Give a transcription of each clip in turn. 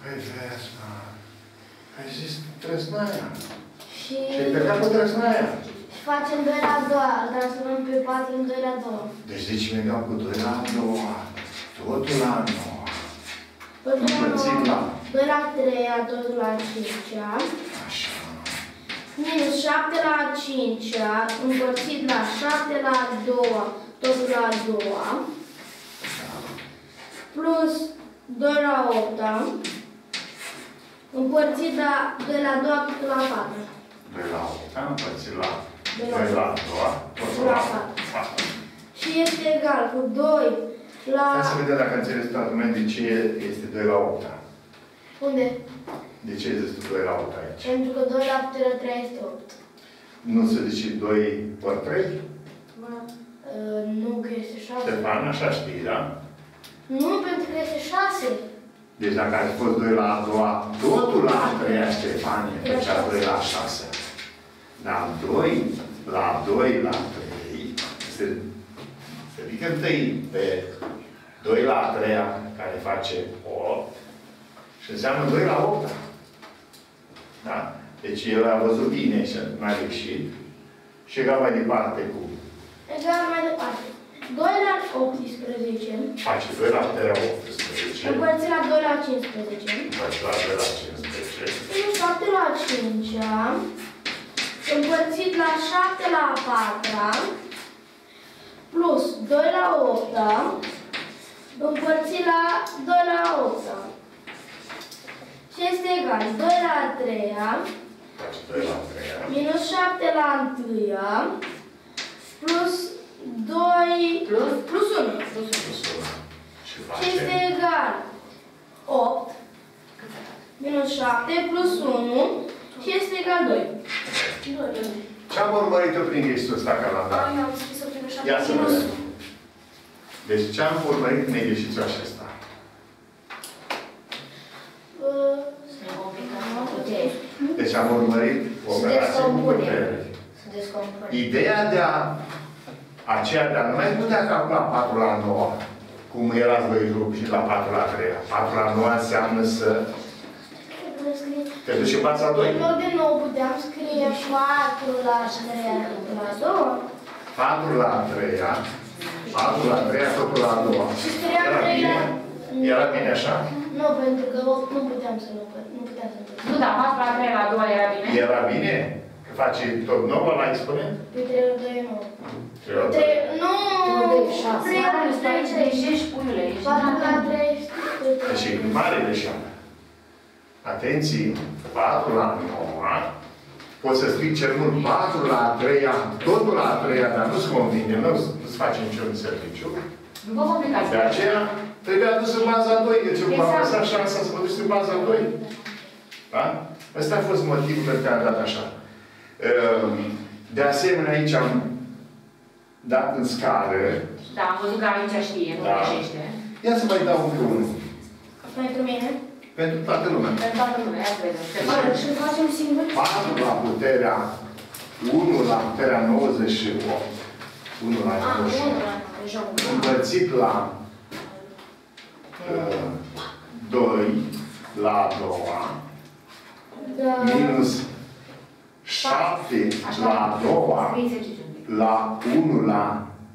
Păi vezi, mă. Ai zis trăznaia. Și, Și ai plecat cu trăznaia. și facem 2 la 2, îl transformăm pe 4 în 2 la 2. Deci zici mi dau cu 2 la 9. Totul la 9. Totul la Împărțit 9, la- 2 la 3, totul la 5. Așa. Minus 7 la 5, împărțit la 7 la 2, totul la 2. Plus 2 la 8, împărțit la 2 la 2, totul la 4. 2 la 8. Am împărțit la Doi 2 la la 2. Totul La la patru. 4. Și este egal cu 2 la... Hai să vedem dacă înțeles toată lumea de ce este 2 la 8. Unde? De ce ai zis tu 2 la 8 aici? Pentru că 2 la puterea 3 este 8. Nu se zice 2 ori 3? Uh, nu, că este 6. Ștefan, așa știi, da? Nu, pentru că este 6. Deci dacă ar fi fost 2 la a doua, totul la a treia Ștefanie făcea 2 la 6. Dar 2 la 2 la 3 se, se ridică întâi pe 2 la a treia care face 8 și înseamnă 2 la 8. Da? Deci el a văzut bine și n-a greșit. Și egal mai departe cu Egal mai departe. 2 la 18. face 2 la puterea 18. Împărțit la 2 la 15. Face la 2 la 15. Minus 7 la 5. Împărțit la 7 la 4. Plus 2 la 8. Împărțit la 2 la 8. Și este egal 2 la 3. Face 2 la 3. Minus 7 la 1. Plus 2. Plus? Plus 1. Plus 1. Și Și este face egal 8 minus 7 plus 1 și este egal 2. 2. Ce am urmărit eu prin ghiștul ăsta că l-am dat? Eu am scris-o prin așa. Ia să vedem. Deci ce am urmărit prin ghișitul acesta? Uh, Deci am urmărit operații cu descompune. putere. Se descompune. Ideea de a aceea de a nu mai putea calcula 4 la 9, cum erați voi și la 4 la 3. 4 la 9 înseamnă să te duci în fața 2. În loc de 9 puteam scrie 4 la 3 la 2. 4 la 3, 4 la 3, totul la 2. Și scriam Era 3 la... bine? Era bine așa? Nu, pentru că 8 nu puteam să nu nu puteam să Nu, dar 4 la 3 la 2 era bine? Era bine? Că face tot 9 la exponent? Pe 3 la 2 nu. Era 3, nu! Șase. 3 la 3 Greșești, puiule. ești 4 la 3 Deci e mare greșeală. Atenție, 4 la 9, poți să scrii cel mult 4 la 3, totul la 3, dar nu-ți convine, nu- nu-ți face niciun serviciu. Nu vă complicați. De aceea, trebuia dus în baza 2, deci eu v-am Exact. lăsat șansa să vă duceți în baza 2. Da? Ăsta a fost motivul pentru care am dat așa. Ehm, De asemenea, aici am dat în scară, Da, am văzut că aici știe, nu Da. greșește. ia să mai dau încă unul. Pentru mine. Pentru toată lumea. Pentru toată lumea, ia să vedem. Se Bă, pare. și facem singur? 4 la puterea 1 la puterea 98. 1 la Ah, 98. 1 la deja. Împărțit la uh, 2 la a doua Da. minus 7 la a doua Scrie exercițiul un pic. la 1 la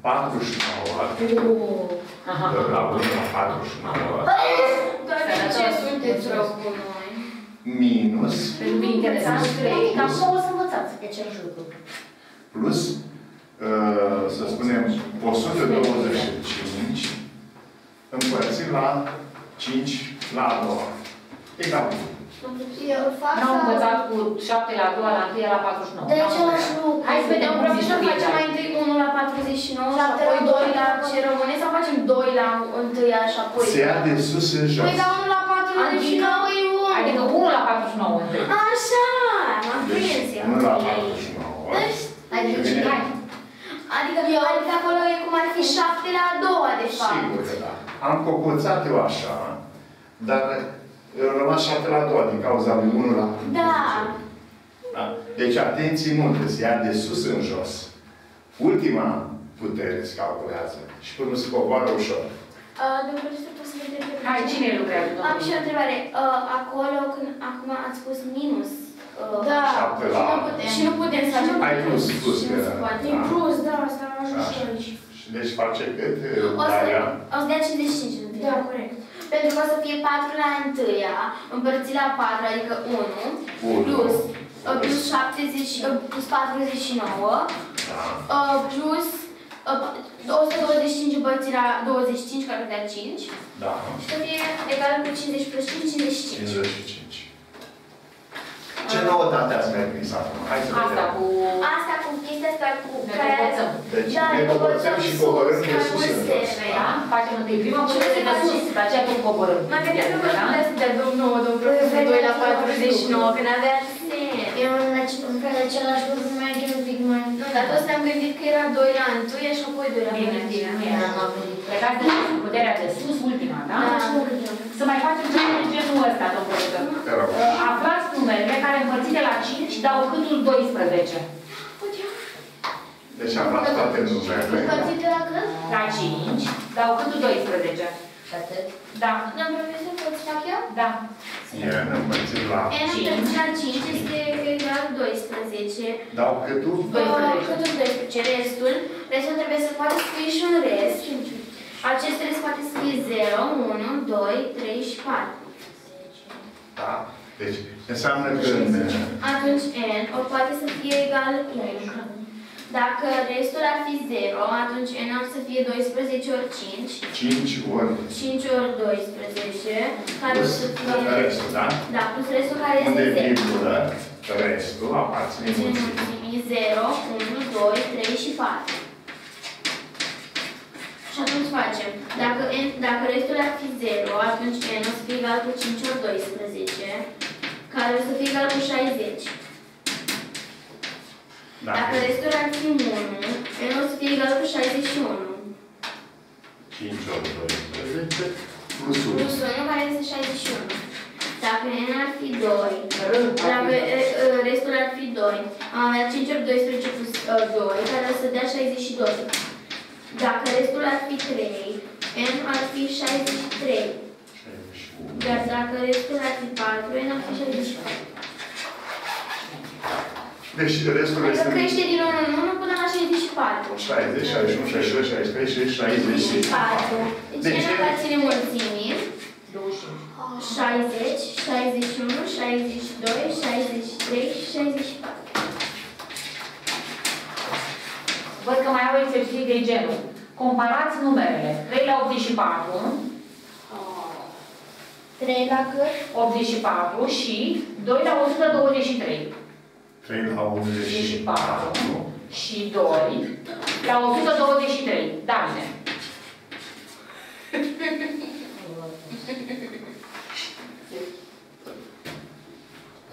49 Aha. la 1 la 49 Dar de ce sunteți rău cu noi? minus Pentru mine interesant și trei, cam cum o să învățați pe același lucru. plus uh, să spunem 125 împărțit la 5 la a doua. Egal. Eu fac Nu am sau- învățat cu 7 la 2, la 1 la 49. De N-am același învățat. lucru. Hai să vedem cum Profesor, zici facem tu, mai întâi 1 la 49 și Șapte apoi la 2 la doi. ce rămâne sau facem 2 la 1 și apoi... Se ia de sus în jos. Păi da 1 la 49 e 1. Adică 1 la 49 întâi. Așa, m-am Deci, prins eu. 1 la 49. Deci, Adică Și vine- hai. Adică, adică acolo e cum ar fi 7 la 2 de fapt. Sigur că da. Am cocoțat eu așa, dar eu am rămas 7 la 2 din cauza lui 1 la 1. Da. Da? Deci atenție multe, se ia de sus în jos. Ultima putere se calculează și până se coboară ușor. Uh, De unde se poate să întreb pe Hai, cine lucrează, Am domnule? și o întrebare. Uh, acolo, când acum ați spus minus. Uh, Da. Șapte Și la... nu putem, și nu putem să facem Ai plus. plus, plus, Și nu se că- poate. E plus, da, asta am ajuns și Așa. aici. Și deci face cât? O să, Daria? o să dea 55 în Da, corect. Pentru că o să fie 4 la întâia, împărțit la 4, adică 1, Unu. plus, uh, plus 70, uh, plus 49, Da. uh, plus uh, 125 împărțit la 25, care dea 5, Da. și să fie egal cu 50 plus 5, 55. 55. Ce noutate ați mai prins acum? Hai să Asta vedem. cu... Asta cu chestia asta cu Ne care... căpățăm. Deci Da, ne căpățăm și coborâm de mai sus mult în jos. serve, Da? Facem întâi prima Și putere de facem- sus, după aceea tot coborâm. Mă gândeam că Da? putea să dea 29, domnul profesor, 2 la 49, că n-avea sens. Eu în ace- în fel același lucru mai e un pic mai... Nu, dar toți ne-am gândit că era 2 la întâia și apoi 2 la Bine, întâia. nu e așa. Plecați de sus, puterea de sus, ultima, da? Da. Să mai facem ceva de genul ăsta, domnul profesor. Te rog. Aflați numerele care împărțite la 5 dau câtul 12. Deci am luat toate numerele. Împărțit de la cât? La 5 dau câtul 12. Și atât. Da, Domnul profesor, pot să fac eu? da. E împărțit la... N împărțit la 5 este egal 12. Dau câtul? 12. Câtul 12? Restul, restul trebuie să poate să fie și un rest. Acest rest poate să fie 0, 1, 2, 3 și 4. Da. Deci înseamnă că în... Atunci n o poate să fie egal 1. Dacă restul ar fi 0, atunci n ar să fie 12 ori 5. 5 ori 5 ori 12, care o plus să fie... restul, da? Da, plus restul care Unde este 0. virgulă, restul aparține mulțimii. Mulțimii 0, 1, 2, 3 și 4. Și atunci facem. Dacă, n, dacă restul ar fi 0, atunci n o să fie egal cu 5 ori 12, care o să fie egal cu 60. Dacă Dacă restul ar fi 1, n o să fie egal cu 61. 5 ori 12 plus 1. Plus 1, care este 61. Dacă n ar fi 2, Rând, Dacă e, e, restul ar fi 2. Am avea 5 ori 12 plus uh, 2, care o să dea 62. Dacă restul ar fi 3, n ar fi 63. 61. Iar dacă restul ar fi 4, n ar fi 64. Deci restul Adică este crește din 1 în 1 până la 64. 60, 61, 62, 63 și 64. 64. Deci Deci n aparține mulțimii. 25. 60, 61, 62, 63 și 64. Văd că mai au exerciții de genul. Comparați numerele 3 la 84, 3 la cât? 84 și 2 la 123. 3 la 84. Și 2 la 123. Da, bine.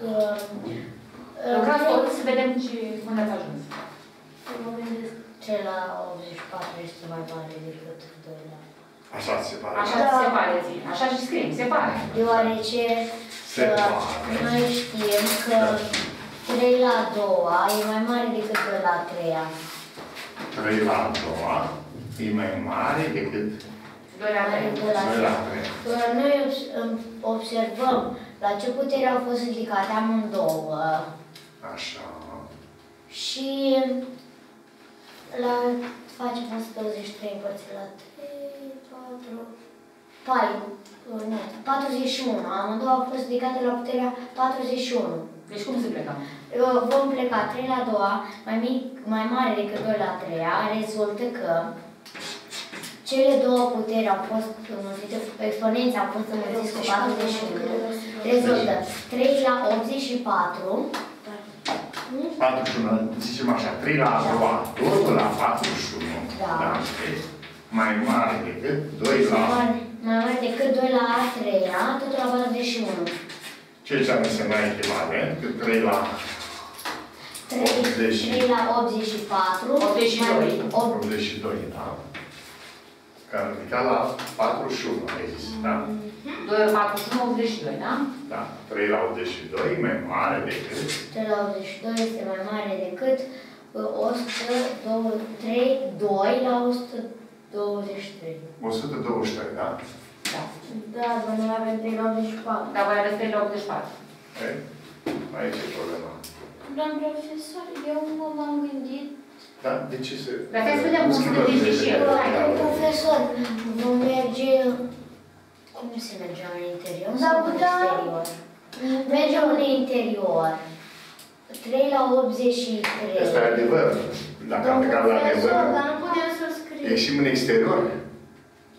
Uh, Lucrați toți să vedem ce, unde ați ajuns. Mă gândesc ce la 84 este mai mare decât 2 la... Așa se pare. Așa Da. se pare ție. Așa și scriem, se pare. Deoarece Se uh, pare. noi știm că 3 la 2 e mai mare decât 2 la 3. 3 la a doua e mai mare decât 2 la 3. 2 la 2 3. la 3. Uh, Noi obs- um, observăm la ce putere au fost ridicate amândouă Așa. și la facem 123 împărțit la 3, 4, 4, nu, 41. Amândouă au fost ridicate la puterea 41. Deci cum să plecăm? Uh, Vom pleca 3 la 2, mai, mic, mai mare decât 2 la 3, rezultă că cele două puteri au fost înmulțite, exponența a fost înmulțiți cu 41, rezultă 3 la 84, 41, zicem așa, 3 la a doua, totul la 41. Da. Deci, mai mare decât 2 la... mai mai mare decât 2 la a 3, totul la 41. Ce înseamnă să mai echivalent? Cât 3 la 3, 80. 3 la 84, 82. mai- o- 82, da? Care ridica la 41, ai zis, da? 2 ori 41, 82, da? Da. 3 la 82, mai mare decât 3 la 82 este mai mare decât uh, 103, 2 la 123. 123, da? Da. Da, dar noi avem 3 la 84. Dar voi aveți 3 la 84. Ei? Aici e problema. Doamn profesor, eu mă m-am gândit Da? De ce se... Dar hai să vedem cum se gândește și el. Hai. Profesor, vom merge... Cum se merge în interior? Da, sau în putea- exterior? Mergem în interior. 3 la 83. Asta e adevăr. Dacă am plecat la adevăr, dar nu putem să scriem. ieșim în exterior.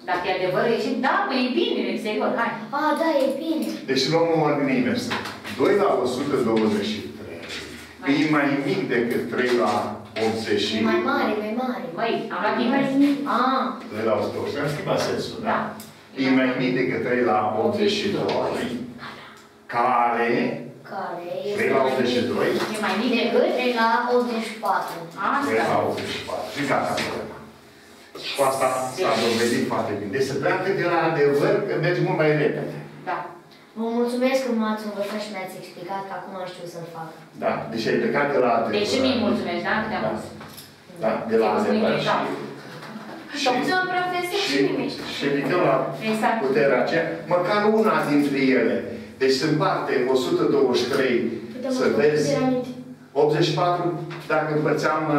Dacă e adevăr, e și da, păi e bine în exterior, hai. A, da, e bine. Deci luăm o ordine inversă. 2 la 123 e mai mic decât 3 la 80 E mai mare, mai mare. Măi, am luat invers. A, 2 la 120. Am schimbat sensul, da? Da. E mai mic decât 3 la 82, care, care 3 la 82, E mai mic decât? 3 la 84. 3 la Asta. 84. Și gata problema. Și cu asta s-a dovedit foarte bine. Deci se pleacă de la adevăr că mergi mult mai repede. Da. Vă mulțumesc că m-ați învățat și mi-ați explicat că acum știu să-l fac. Da? Deci ai plecat de la adevăr. Deci și mie mulțumesc, da? Că te-am Da. pus. Da, de la Mulțumim, adevăr și... da. Și, Domnul profesor și, și nimic. și ridicăm la Exact. puterea aceea, măcar una dintre ele. Deci sunt parte 123 să vezi 84, dacă împărțeam uh,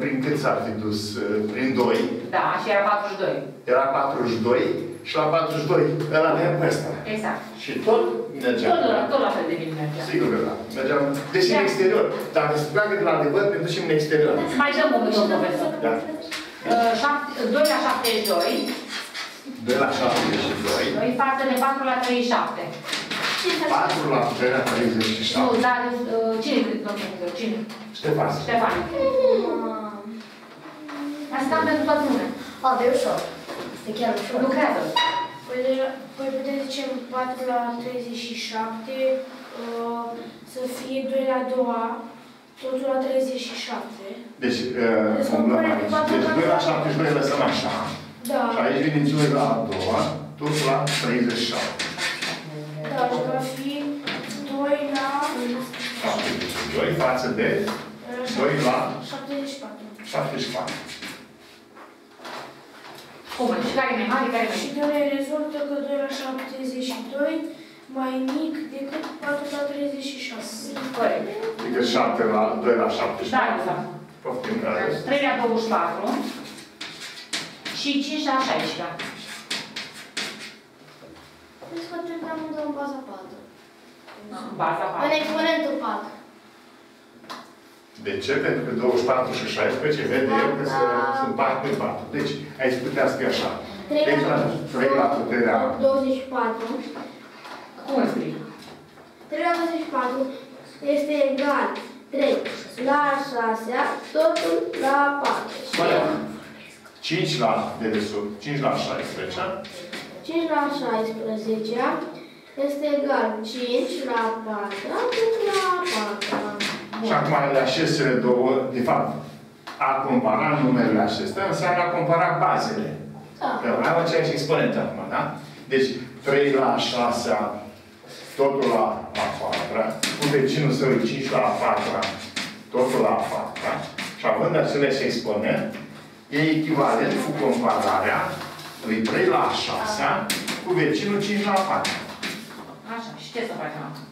prin cât s-ar fi dus? Uh, prin 2. Da, și era 42. Era 42 și la 42 îl aveam pe ăsta. Exact. Și tot mergeam. Tot la, tot la fel de bine mergea. Sigur că da. Mergeam. Deși în Da. exterior. Dacă se pleacă de la adevăr, ne ducem în exterior. Mai dăm unul, domnul profesor. Da. Uh, șapte- 2 la 72, 2 la 72. 2 față de 4 la 37. 4 la 3 la Nu, 37. dar uh, cine, domnul profesor, cine? Ștefan. Ștefan. Asta am pentru toată lumea. A, de ușor. Este chiar ușor. Lucrează. Păi, de- păi putem zice 4 la 37, uh, să fie 2 la 2, totul la 37. Deci, uh, umblăm aici. Deci 2 la 72 lăsăm așa. Da, Și aici vine 2 la a doua, tot la 37. Da, și va fi 2 la 72 față de uh, 2 la 74. 74. Cum? Și care e mai mare, care e mai Și mic? de la rezultă că 2 la 72 mai mic decât 4 la 36. Corect. Adică 7 la 2 la Da, 74. exact. Poftim la rest. 3 la 24 și 5 la 16. Deci că trebuie amândouă în baza 4. Baza În 4. exponentul 4. De ce? Pentru că 24 și 16 vede eu că se- sunt 4 pe 4. Deci, aici putea scrie așa. 3 Deci, la 3 la puterea 24. Cum îl scrii? 3 la 24 este egal 3 la 6, totul la 4. Spune, 5 la dedesubt, 5 la 16, 5 la 16 este egal 5 la 4, totul la 4. Și acum le așez cele două, de fapt, a compara numerele acestea înseamnă a compara bazele. Da. Că am aceeași exponentă acum, da? Deci 3 la 6, totul la a 4, cu vecinul său e 5 la a 4, totul la a 4. Și având aceleași exponent, e echivalent cu compararea lui 3 la 6 cu vecinul 5 la 4. Așa, și ce să facem acum?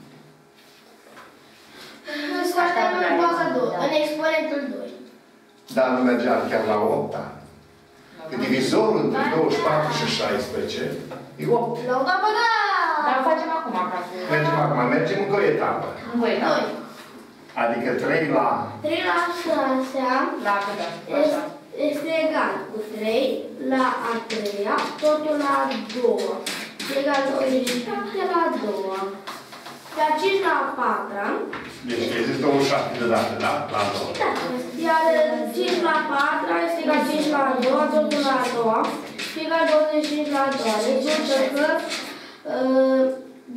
Scoatem în baza 2, în exponentul 2. Dar nu mergea chiar la 8 Că divizorul între 24 și 16 e 8. La o capă, da! Dar o facem acum acasă. Mergem acum, mergem încă o etapă. Încă o etapă. 2. Adică 3 la 3 la 6 La cât? Așa. Este egal cu 3 la a 3 totul la a 2. Și egal 27 la a 2. Iar 5 la a 4 Deci există o 7 de dată, da? La 2. Iar 5 la 4 este egal 5 la a 2, totul la a 2. Și egal 25 la a 2. Rezultă că uh,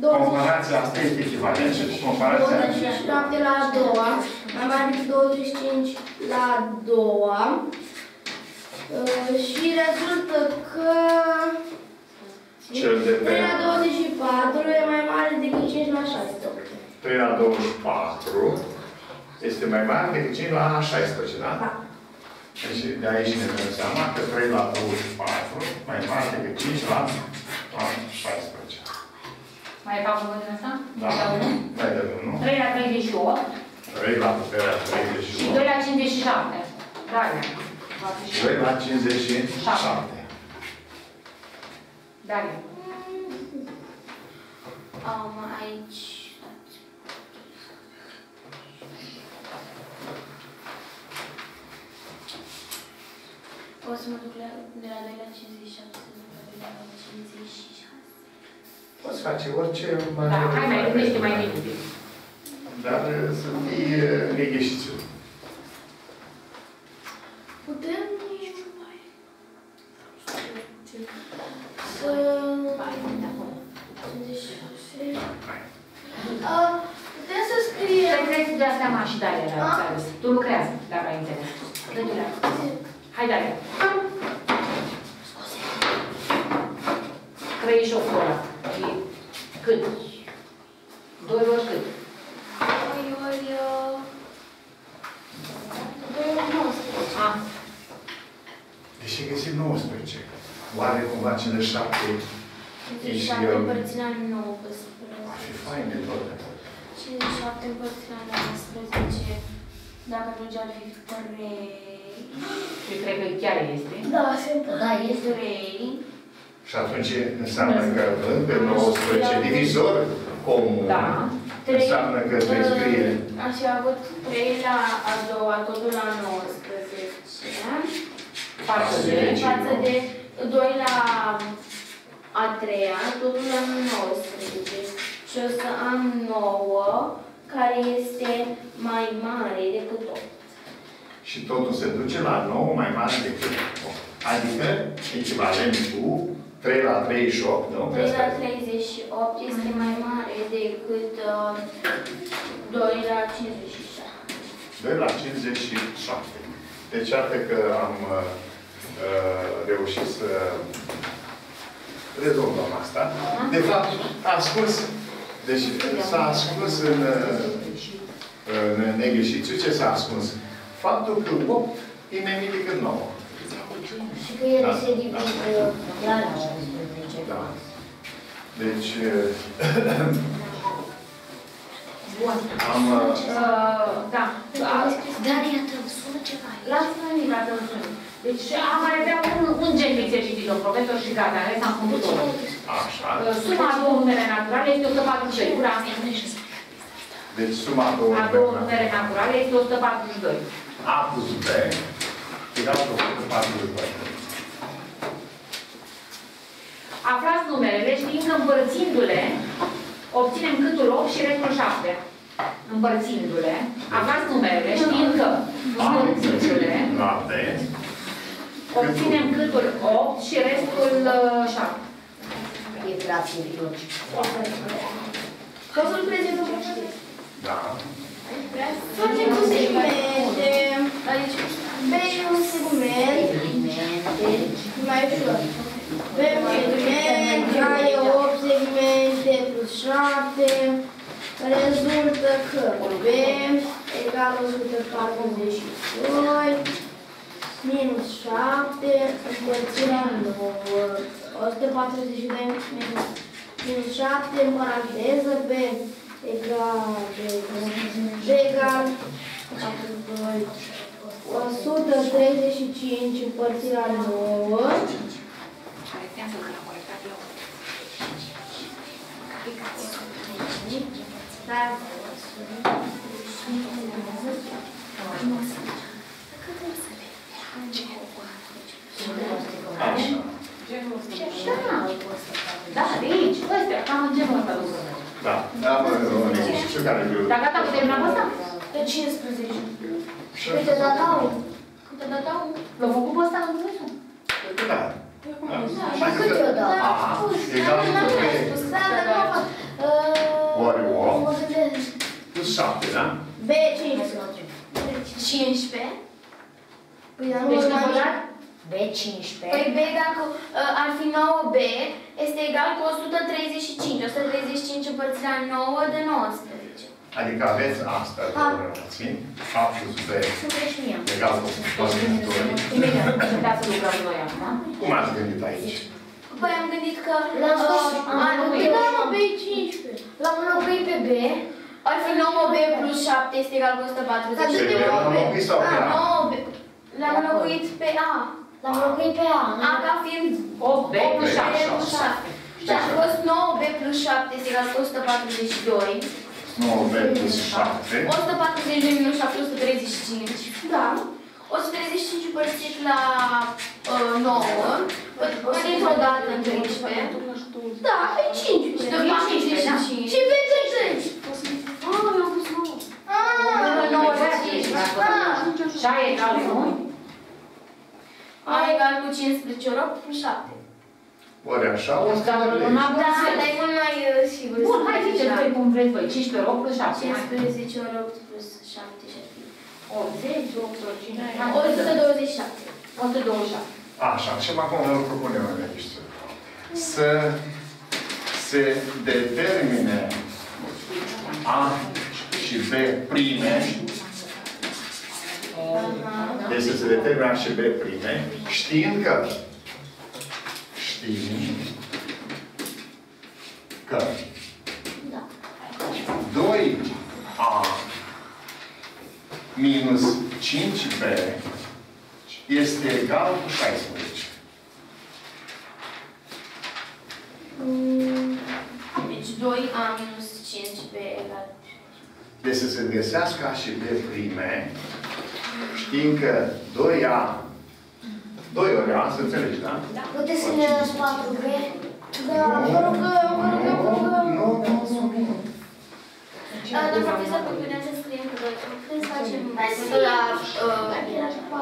20 Comparația asta este echivalent și cu comparația 27 la a 2, mai mare decât 25 la a 2. Uh, și rezultă că cel de pe 3 la 24 e mai mare decât 5 la 6. 3 la 24 este mai mare decât 5 la 16, da? Da. Deci de aici ne dăm seama că 3 la 24 mai mare decât 5 la Am 16. Mai fac cuvânt din asta? Da. La unu? Mai de 1. 3 la 38 3 la puterea și 2 38. la 57. Da, va fi și 2 la 57. Daria. Um, aici... O să mă duc la, de la 2 la 57 să duc la 2 la 56. Poți face orice mai Da, hai mai gândește mai bine un pic. Dar să fie negheșițiu. Putem să... Uh, Putem să scriem... Să crezi de asta și Daria la Ah. Țarus. Tu lucrează, dacă ai interes. Dă-te la. Hai, Daria. 38 ăla. E cât? 2 ori cât? Doi ori... uh, Doi ori 19. Ah, Deși găsim 19. Oare cumva 57 57 eu- împărțit la 19. ar fi fain de tot. 57 împărțit la 19. Dacă atunci ar fi 3... și cred că chiar este. Da, se Da, este. 3... Și atunci înseamnă că având pe 19 divizor comun, Da. înseamnă că se scrie Aș fi avut 3 la a doua, totul la 19. Față de... Deci, Față de 2 la a treia, totul la 19. Și o să am 9, care este mai mare decât 8. și totul se duce la 9 mai mare decât 8. Adică echivalent cu 3 la 38, nu? Că 3 asta la e. 38 este mai mare decât uh, 2 la 57. 2 la 57. Deci iată că am uh, uh, reușit să rezolvăm asta. De fapt, a ascuns, deci s-a ascuns în, uh, în neghișițiu, ce s-a ascuns? Faptul că 8 e mai mic decât 9. Și că ele Da, se dividă la 19. Da. Deci, uh, Bun. am... uh, Uh, da. A- Daria, te sună ceva. Lasă-mă nimic, lasă Deci am mai avea un, un gen de exerciții, domn profesor, și gata, în rest am făcut totul. Așa. Uh, Suma a două numere naturale este 142. Ura, Deci suma două a două numere naturale este 142. A plus B egal cu 142. Aflați numerele știind că împărțindu-le, obținem câtul 8 și restul 7. Împărțindu-le, aflați numerele știind că împărțindu-le, Noapte. Obținem câtul 8 și restul uh, 7. E frații logic. Ca să-l prezint un profesor. Da. Facem cu segmente. Aici B e un segment. Segmente. Mai ușor. B e un segment. A e 8 segmente plus 7. Rezultă că B egal 142 minus 7 împărțit la 9. 142 minus, minus 7 în paranteză B egal B egal 135 împărțit la 9 dar Așa. Da, da, de aici, ăstea, cam în genul ăsta lucrurile. Da. Am un exercițiu care vreau. Dar gata, cu terminat pe ăsta? de 15. Și Uite, da, da, Câte data L-au făcut pe ăsta în Dumnezeu? Da. Și cât eu dau? A egal cu B Da, da, da, uh, Ori o. mă gândesc. plus 7, da? B 15. 15. Păi, dar nu Deci mai cât B15. Păi B dacă uh, ar fi 9B este egal cu 135. 135 împărțit la 9 de 19. Adică aveți asta, țin, A plus B Sunt și mie. egal cu 142. Imediat, puteți să lucrăm noi acum. Cum ați gândit aici? Păi am gândit că L-am spus, uh, am ar înlocuit. fi Da, pe 15. L-am înlocuit pe B. ar fi 9B plus 7 este egal cu 140. Dar Ce de vrem, la am înlocuit sau pe A? 9B. L-am înlocuit pe A. L-am înlocuit pe A. A ca fiind 8B plus 8B 7. plus 7. Și a fost 9B plus 7 este egal cu 142. 9B plus 7. 140 minus 7, 135. Da. 135 împărțit la uh, 9. Dintr-o dată în 13. Da, pe 15. Și după 45. Și pe 30. Ah, eu am pus 9. Ah, 95. Ah. Și aia egal cu 1? A egal cu 15 ori 8 plus 7. Ori așa, o să Dar le n-am Da, văzut. dar e mult mai uh, sigur. Bun, hai să ziceți da. voi cum vreți voi. 15 ori 8 plus 7. hai. 15 ori 8 plus 7 și ar fi 80, 8 ori 5. 127. 127. Așa, și acum îl propunem în registru. Să se determine A și B prime, deci să se determine A și B prime, știind că, știind că Da. 2A minus 5B este egal cu 16. Deci 2A minus 5B egal. Deci să se găsească A și B prime, știind că 2A, 2 ori A, să înțelegi, da? Puteți să ne dați 4B? Da, vă rugăm, vă rugăm, vă rugăm. Nu, nu, nu, nu. Doamna profesor, putem să scriem că putem să facem la... uh,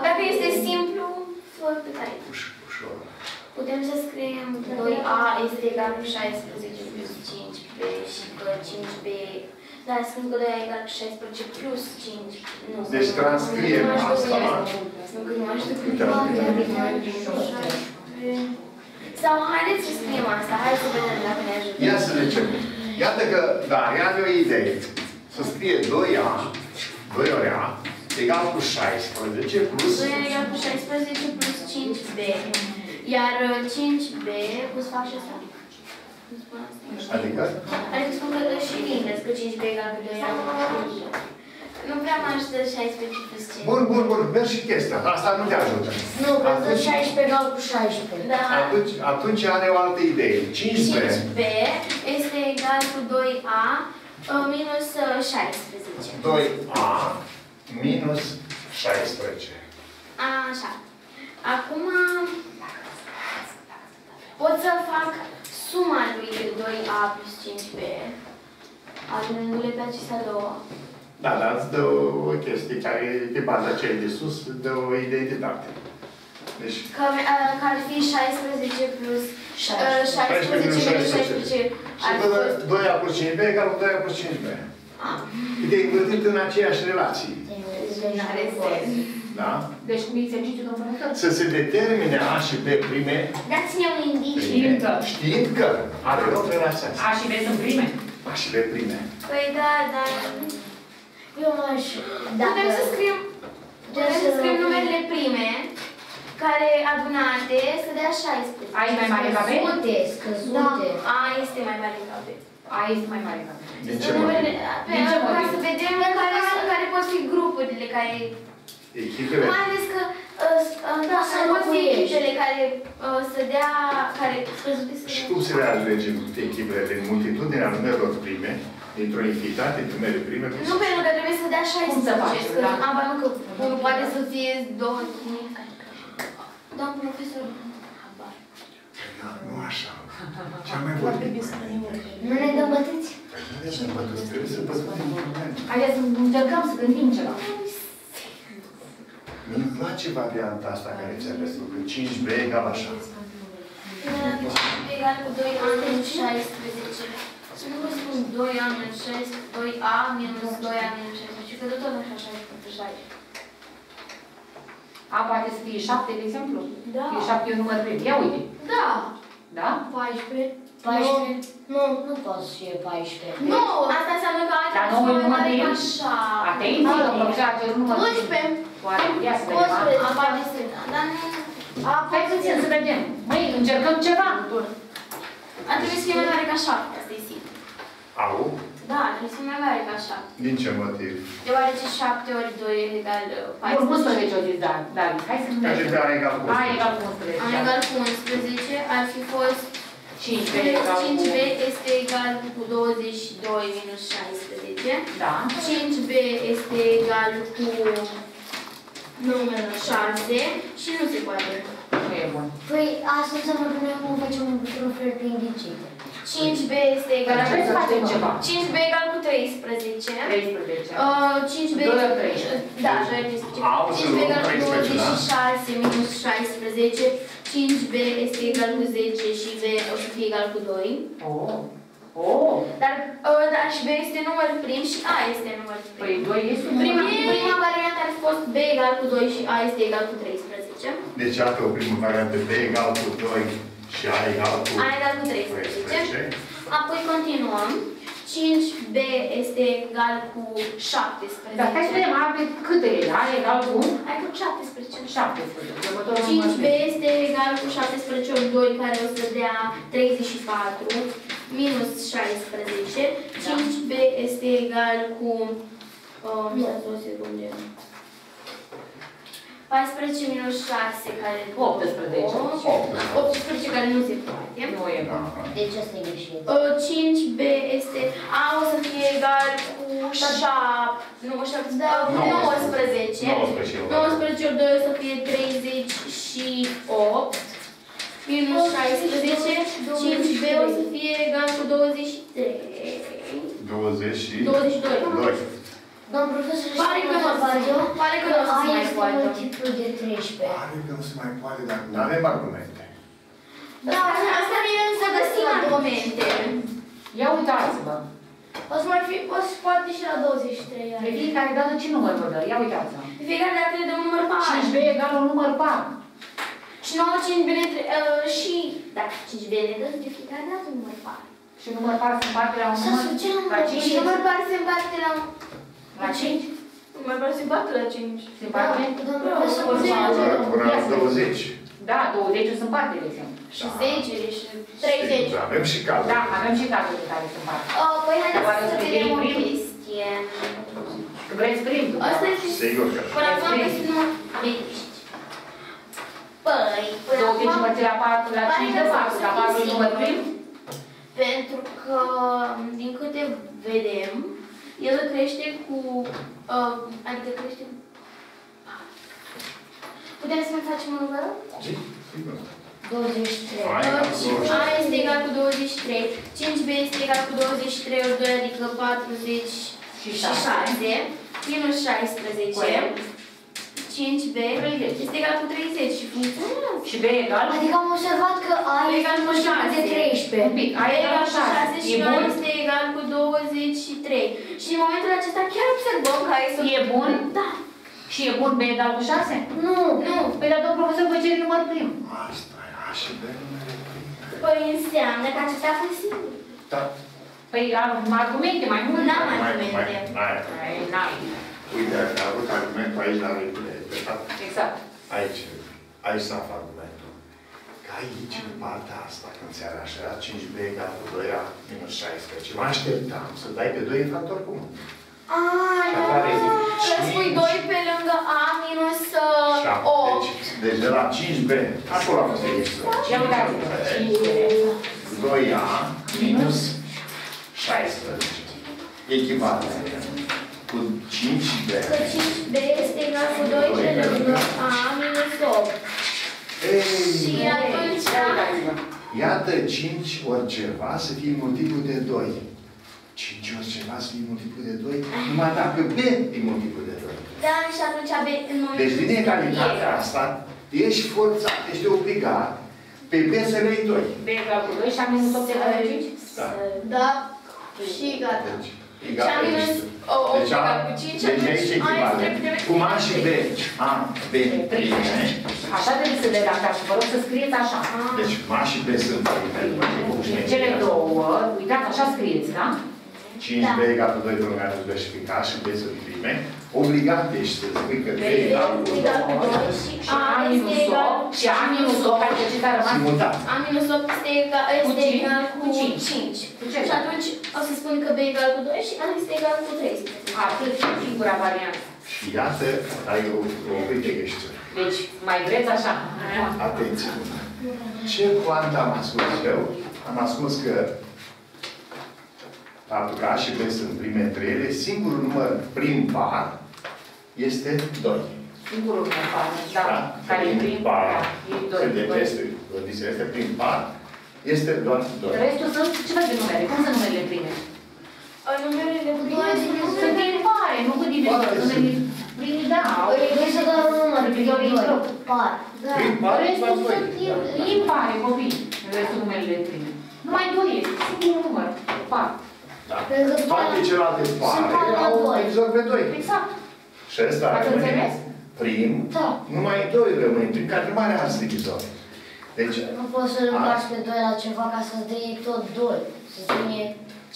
Dacă este simplu, fă pe care. Uș- Ușor. Putem să scriem 2A este egal cu 16 plus 5B și că 5B... Da, scrie că 2A egal cu 16 plus 5. Nu, Deci transcriem nu mai știu asta. cum este. Nu, că nu mai știu cum Uite, este. Sau haideți să scriem asta, hai să vedem dacă ne ajută. Ia să zicem. Iată că Daria are o idee. Să scrie 2A, 2 ori A, egal cu 16 plus 2 egal cu 16 plus 5B. Iar uh, 5B, cum să fac și asta? Cum spun asta? Adică? Adică spun că și invers, că 5B egal cu 2A. Nu prea mă ajută 16 plus 5. Bun, bun, bun. Mergi și chestia. Asta nu te ajută. Nu, că Atunci- 16 egal cu 16. Da. Atunci, atunci are o altă idee. 5B 5B este egal cu 2A uh, minus uh, 16. 2A minus 16. Așa. Acum pot să fac suma lui 2A plus 5B. Adunându-le pe acestea două. Da, dar îți dă o chestie care pe baza celei de sus, îți dă o idee didactică. Deci, Că, uh, că ar fi 16 plus uh, 16 minus minus 16. 16 și ar văd fost... 2A plus 5B egal cu 2A plus 5B. Ah, Uite, e învârtit în aceeași relații. n-are sens. Da? Deci cum exercițiu, domnul profesor? Să se determine A și B prime, Dați-ne un indic. prime Știind că. știind că are loc relația asta. A și B sunt prime. A și B prime. Păi da, dar... Eu m-aș... Putem să scriem... Putem să scriem numerele prime care adunate să dea 16. A e mai mare ca B? Scăzute, Da, scăzute. A este mai mare ca B. A este mai mare ca B. Din ce Numerele, motiv? pe, Din ce ca motiv? să vedem care, sunt- care pot fi grupurile care... Echipele. Mai ales că uh, s- uh, Da, da, să pot fi înlocuiești. echipele care uh, să dea... care scăzute să Și dea. cum se realege echipele din multitudinea numerelor prime, dintr-o entitate de numere prime? cum Nu se- pentru că trebuie să dea 16. Cum să faci, că da? Am văzut că unul poate să fie două. Doamne profesor, habar. Da, nu așa. Ce-am mai vorbit? Nu ne dăm bătâți? Trebuie să bătuți, trebuie să bătuți probleme. Haideți să încercăm să gândim ceva. Mi-mi place varianta asta care ți-a văzut, cu 5B egal așa. Egal cu 2A minus 16. Să nu vă spun 2A minus 16, 2A minus 2A minus 16, că tot așa 16 plus 16. A poate să fie 7, de exemplu? Da. E 7 e un număr prim. Ia uite. Da. Da? 14. 14? Nu, nu poate să fie 14. Nu, asta înseamnă că A Dar trebuie nouă să e mai număr mare prim? ca 7. Atenție, domnul profesor a cerut număr prim. 11. Oare, ia să vedem. a? A poate să, dar nu... Hai puțin să vedem. Măi, încercăm ceva. Ar trebui să fie mai mare ca 7, asta e sigur. Au? Da, ar trebui să fie mai mare ca 7. Din ce motiv? Deoarece 7 ori 2 e egal uh, Bun, 14. 11 o zis, da, da. Hai să Ca și vedem. pe A egal cu A 11. egal cu 11. Am da. egal cu 11, ar fi fost 5B egal 5b cu... este egal cu 22 minus 16. Da. 5b este egal cu numărul 6 și nu se poate. Nu e bun. Păi asta înseamnă că noi cum facem un trofeu pe indicite. 5b este egal Dar trebuie să facem ceva. 5b egal cu 13. 13. Uh, 5b Doi ori 13. Da, 2 ori 13. Au, să 5b luăm egal cu 13, da? 26 minus 16. 5b este egal cu 10 și b o să fie egal cu 2. Oh. Oh. Dar, uh, dar și b este număr prim și a este număr prim. Păi 2 este Prima, prima variantă ar fi fost b egal cu 2 și a este egal cu 13. Deci, iată o primă variantă B egal cu 2 și A egal cu a egal cu 13. 13. Apoi continuăm. 5b este egal cu 17. Dar hai să vedem, A pe câte e? A egal cu Hai cu 17. 17. Următorul 5b număr. este egal cu 17 ori 2, care o să dea 34, minus 16. 5b este egal cu... Um, stați o secundă. 14 minus 6, care... 18. 18, care nu se poate. Nu e bun. Deci asta e greșit. Uh, 5b este... A o să fie egal cu 7... Nu, 7... Da, 19. 19. 19 ori 2 o să fie 38. Minus 16. 5b o să fie egal cu 23. 22. 22. Domn profesor, Pare că nu o să se- pare că nu o să se A mai este poată. multiplu de 13. Pare că nu se mai poate, dar nu avem argumente. Da, asta vine să găsim argumente. Ia uitați-vă. O să mai fi, o să poate și la 23 De ani. fiecare dată ce număr vă dă? Ia uitați-vă. De fiecare dată ne dă un număr par. 5B egal un număr par. Și nouă 5b ne tre- uh, și... Da, 5b ne dă de fiecare dată un număr par. Și număr par se împarte la un Să număr? asociem La la 5? Și număr par se împarte la... La 5? Număr par se împarte la 5. Se împarte? Domn profesor, Da, zero. Până la 20. Da, 20 se împarte, de exemplu. Și 10 și 30. Sigur, Avem și cazuri. Da, avem și cazuri în care se împarte. Uh, păi haideți Oare să să vedem o vedem prim? chestie. Vreți prim? Asta este... Sigur că. Până acum am găsit număr... Deci... Păi, până 20 acum... împărțit la 4, la 5 de 4, la 4 e număr prim? Pentru că, din câte vedem, el crește cu... Uh, adică crește cu... Putem să mai facem un număr? Sigur. 23. Hai, Uh, la cinci- A este egal cu 23, 5B este egal cu 23 ori 2, adică 40 Și și 6. 6, minus 16. Corect. 5B 30. este egal cu 30 și funcționează. Și B egal? Adică am observat că A A este egal cu multiplu de 6. 13. Un pic. A A egal egal cu cu 6 6. și E A bun? este egal cu 23. Și în momentul acesta chiar observăm că A este... E bun? Da. Și e bun B egal cu 6? Nu. Nu. Păi la domnul profesor vă cere număr prim. Asta e A și B numere prime. Păi înseamnă că acesta a fost singur. Da. Păi am argumente mai multe. N-am Mai, mai, argumente. mai. Ai, n-ai. Uite, a avut argumentul aici la regulă. De fapt, Exact. aici, aici s-a făcut argumentul. Că aici, în partea asta, când se așa, 5B egal cu 2A minus 16, mă așteptam să dai pe 2 în factor comun. Ah, Și apare Răspui 5. 2 pe lângă A minus Șapte. 8. Deci, deci de la 5B, acolo a fost există. Ia uitați-vă. 5B. 2A minus 16. Echivalent cu 5B. Că 5B este egal cu 2 pe lângă A minus 8. Și Ei, atunci... Ia uitați-vă. iată 5 ori ceva să fie multiplu de 2. 5 ori ceva să fie multiplu de 2, numai dacă B e multiplu de 2. Da, și atunci B în momentul Deci din egalitatea E. asta, ești forțat, ești obligat pe B să le iei 2. B egal cu 2 și am minus 8 egal cu 5? Da. Da. Și gata. Deci, Și egal am minus există. 8 Deci, A, egal cu 5, deci aici e echivalent. Cum A și B, A, B, prime. Așa trebuie să le dați, vă rog să scrieți așa. Deci A și B sunt prime. Cele două, uitați, așa scrieți, da? 5b egal cu 2 prolungat cu 2 și pica și b să prime, obligat ești să spui că b egal cu egal cu 2 și Și a A minus este egal 8 și A minus 8, care ce ți-a rămas? Simutat. A minus 8 este egal, este cinci? egal cu Cu cinci. 5. Cu ce? Și atunci o să spun că b egal cu 2 și a este egal cu 13. Atât, singura variantă. Și iată, ai o, o uite greșeală. Deci, mai vreți așa? Atenție! Ce cuant am ascuns eu? Am ascuns că faptul că A și B sunt prime între ele, singurul număr prim par este 2. Singurul meu par, da, care e prim, par. da, e doi. Deci doi. este, condiția este prim par, este doar 2. Restul sunt, ce fel de numere? Cum sunt numerele prime? Numerele cu 2 Sunt prin pare, nu cu diviziune. Pare, Numele prime, da, au Trebuie să dau un număr, Prin prin doi. doi. Par. Da. Prim par, Restul doar 2. sunt impare, copii. Restul numerele prime. Numai doi este, singurul număr, par. Da. Pentru că Toate celelalte pare par la au doi. divizor pe 2. Exact. Și ăsta Ați rămâne înțeles? prim, Da. numai 2 rămâne prim, care nu mai are alți divizori. Deci, Nu poți să-l încarci pe doi la ceva ca să-ți dea tot doi. Să fie